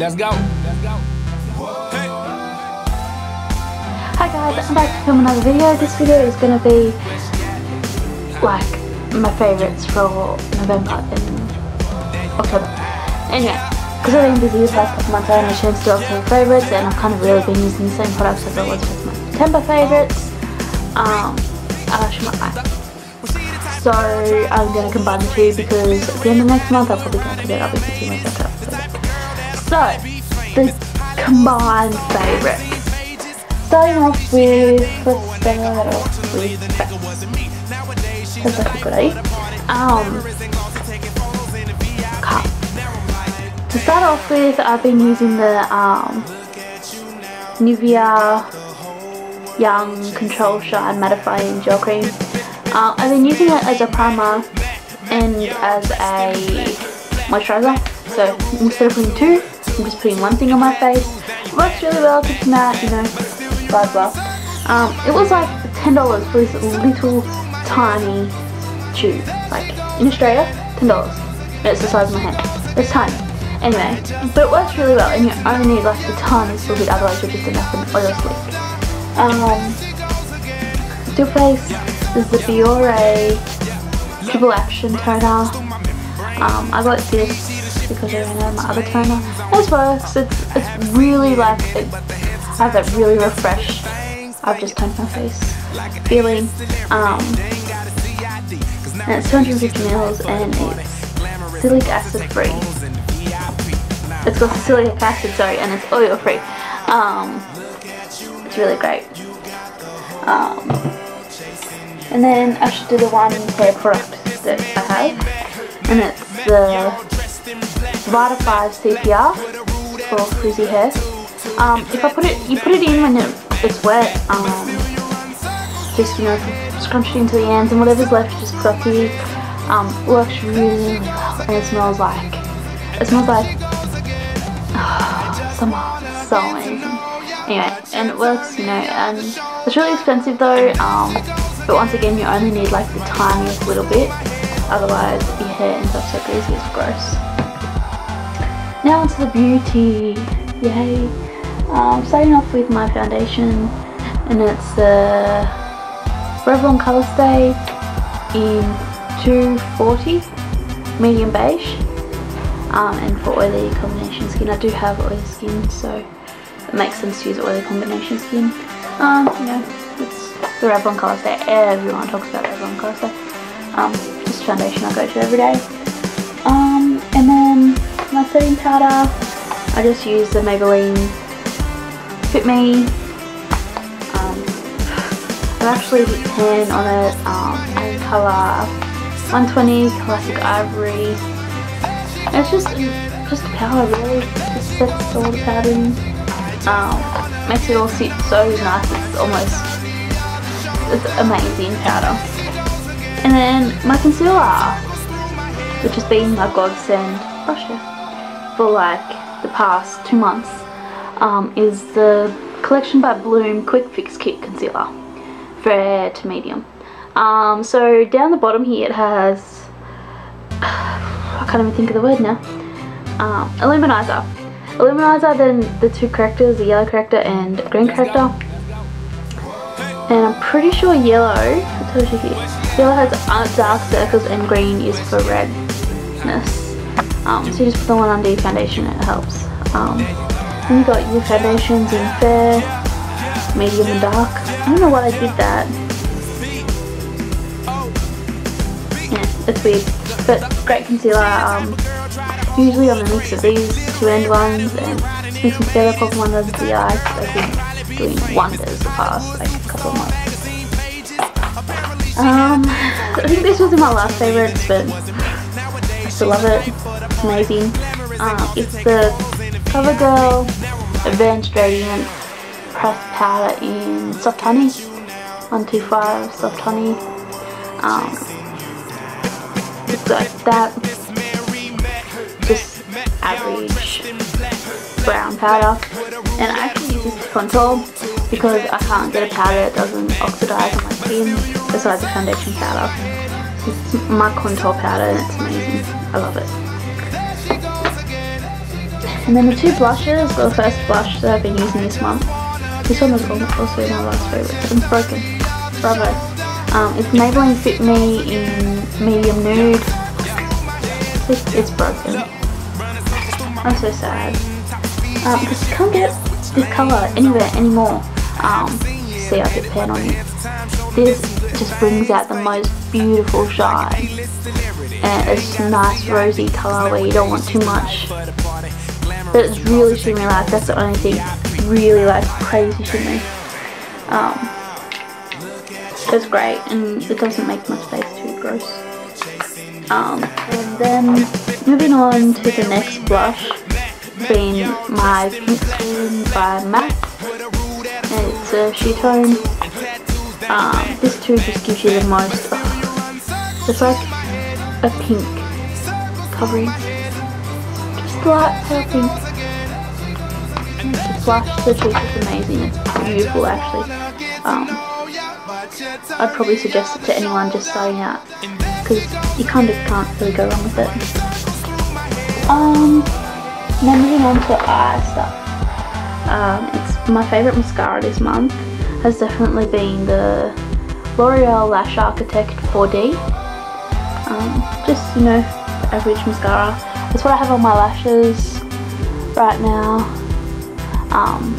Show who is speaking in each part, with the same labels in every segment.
Speaker 1: Let's go. Let's go.
Speaker 2: Hi guys, I'm back to film another video. This video is going to be like my favourites for November and October. Anyway, because I've been busy this last couple months, I a chance to October favourites and I've kind of really been using the same products as I was with my September favourites. Um, not So I'm going to combine the two because at the end of next month I'll probably go to that I'll be using my September So, the combined favourites. Starting off with, let's start off with idea. Um. To start off with, I've been using the um, Nivea Young Control Shine Mattifying Gel Cream. Uh, I've been using it as a primer and as a moisturizer. So instead of putting two, I'm just putting one thing on my face. Works really well, keeps matte, you know, blah blah. Um, it was like $10 for this little tiny tube. Like in Australia, $10. And it's the size of my hand. It's tiny. Anyway, but it works really well and you only need like the tiniest little bit, otherwise you're just enough an oil slick. Um, Still Face is the Biore Triple Action Toner. Um, I got this because I ran out of my other toner. This works. It's it's really like it, I have that really refreshed. I've just toned my face feeling. Um, and it's 250 mils and it's salicylic acid free. It's got salicylic acid, sorry, and it's oil free. Um, it's really great. Um, and then I should do the one hair product that I have, and it's the Vita 5 CPR for frizzy hair. Um, if I put it, you put it in when it, it's wet, um, just you know, scrunch it into the ends and whatever's left just put here. Um, works really, well and it smells like, it smells like summer, so amazing. Anyway, and it works, you know, and it's really expensive though, um, but once again you only need like the tiniest little bit, otherwise your hair ends up so greasy it's gross. Now onto the beauty, yay. Um, starting off with my foundation, and it's the Revlon Color Stay in 240 medium beige. Um, and for oily combination skin, I do have oily skin, so it makes sense to use oily combination skin. Um, you know, it's the Revlon Color Stay. Everyone talks about Revlon Color Stay. Um, just foundation I go to every day. Um, my setting powder, I just use the Maybelline Fit Me. Um, I've actually hit 10 on it um, in colour 120 Classic Ivory. And it's just just powder really, just sets all the powder. Um, makes it all sit so nice, it's almost, it's amazing powder. And then my concealer, which has been my godsend, hair, for like the past two months um, is the Collection by Bloom Quick Fix Kit Concealer, fair to medium. Um, so down the bottom here it has, I can't even think of the word now, um, Illuminizer. Illuminizer, then the two correctors, the yellow corrector and green corrector. And I'm pretty sure yellow, I told you here, yellow has dark circles and green is for redness. Um, so you just put the one under your foundation it helps. Um, then you got your foundations in fair, medium and dark. I don't know why I did that. Yeah, it's weird. But great concealer. Um, usually on the mix of these two end ones and mix them together, pop them under the eyes. They've been doing wonders the past like a couple of months. Um, I think this was my last favourites, but I still love it. It's amazing. Um, it's the CoverGirl Advanced Radiant Press Powder in Soft Honey. 125 Soft Honey. Um, it's like that. Just average brown powder. And I actually use this to contour because I can't get a powder that doesn't oxidize on my skin besides the foundation powder. It's my contour powder and it's amazing. I love it. And then the two blushes, the first blush that I've been using this month. This one was also my last favourite. It's broken. Bravo. Um, it's Maybelline Fit Me in medium nude. It's, it's broken. I'm so sad. Um, because you can't get this colour anywhere anymore. Um, see I get pan on it. This just brings out the most beautiful shine. And it's a nice rosy colour where you don't want too much. But it's really shimmery like that's the only thing. Really like crazy shimmery. Um, it's great and it doesn't make my face too gross. Um, and then moving on to the next blush being my Pink by MAC. And it's a Sheertone. Um, this too just gives you the most, oh, it's like a pink covering. Pale pink. The the cheek is amazing. It's beautiful actually. Um, I'd probably suggest it to anyone just starting out because you kind of can't really go wrong with it. Um, now moving on to eye stuff. Um, it's my favourite mascara this month has definitely been the L'Oreal Lash Architect 4D. Um, just, you know, average mascara. That's what I have on my lashes right now. Um,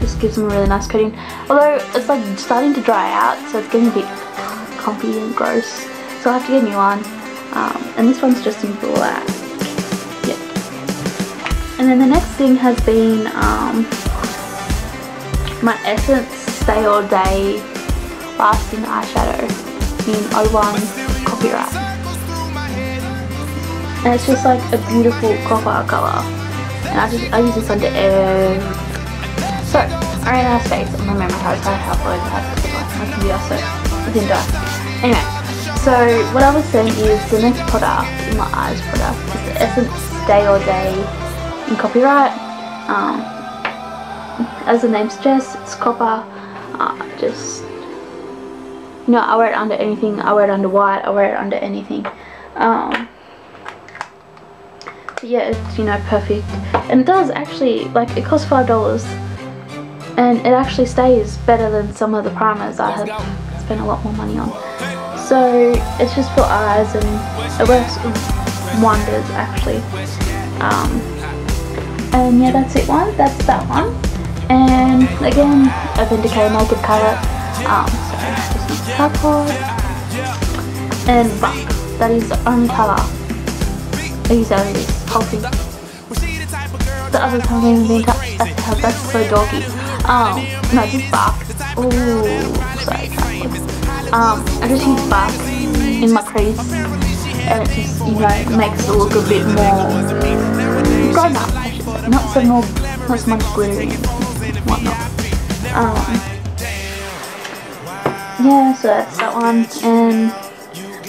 Speaker 2: just gives them a really nice coating. Although it's like starting to dry out, so it's getting a bit clumpy and gross. So I have to get a new one. Um, and this one's just in black. Yep. And then the next thing has been um, my Essence Stay All Day Lasting Eyeshadow in 01 Copyright. And it's just like a beautiful copper colour. And I just I use this under every... So, I ran out of space on my memory card so I had to upload my computer so it didn't die. Anyway, so what I was saying is the next product in my eyes product is the Essence Stay All Day in copyright. Um, as the name suggests, it's copper. Uh, just, you know, I wear it under anything. I wear it under white. I wear it under anything. Um, yeah, it's, you know, perfect. And it does actually, like, it costs $5. And it actually stays better than some of the primers I have spent a lot more money on. So, it's just for eyes and it works wonders, actually. Um, and yeah that's it one that's that one and again Urban Decay Naked Palette um just not and Buck that is the only colour I thing the other time I been touched that's how that's so doggy. Um no just Buck ooh sorry. Um I just use Buck in my crease and it just you know makes it look a bit more grown up. Not so more, not so much glittery whatnot. Um, yeah, so that's that one. And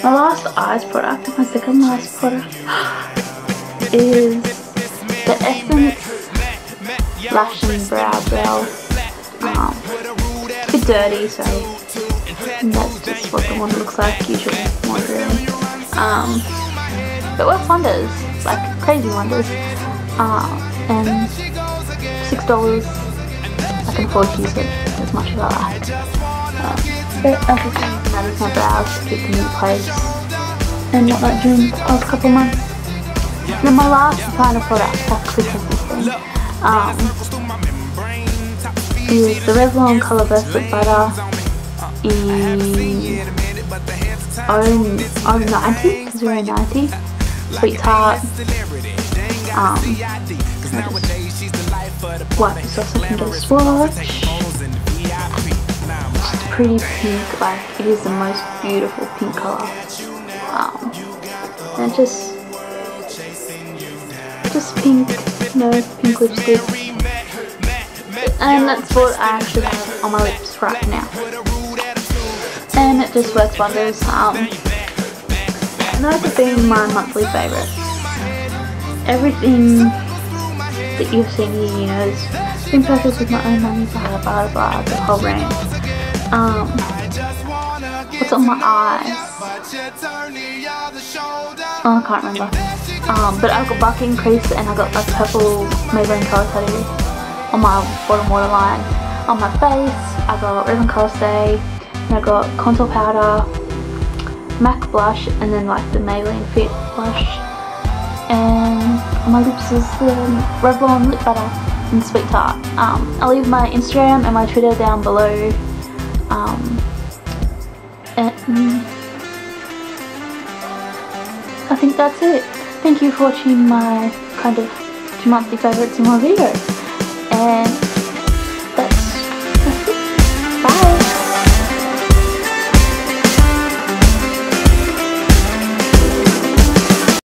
Speaker 2: my last eyes product, my second last product, is the Essence and Brow Gel. Um, it's a bit dirty, so that's just what the one looks like usually, really. Um, but works wonders, like crazy wonders. Um, and six dollars I can afford to use it as much as I like. Um, but I that is my brows keep them in place and whatnot during the past couple months. Product actually has this thing. Um, is the Revlon Colour Burst Butter in 090, 090 Sweet Tart. Um, wipe this off so I can get a swatch. It's pretty pink, like it is the most beautiful pink colour. Um, and just, just pink, no pink lipstick. And that's what I actually have on my lips right now. And it just works wonders. Um, those have been my monthly favourites. Everything that you've seen here, you know, it's been purchased with my own money, blah blah blah, the whole range. Um, what's on my eyes? Oh, I can't remember. Um, but I've got Barking crease and I've got like purple Maybelline colour tattoo on my bottom waterline. On my face, I got Revlon Color Stay, and I got contour powder, MAC blush, and then like the Maybelline Fit blush. And on my lips is the Revlon Lip Butter in Sweet Tart. Um, I'll leave my Instagram and my Twitter down below. Um, and I think that's it. Thank you for watching my kind of two monthly favourites in my videos. And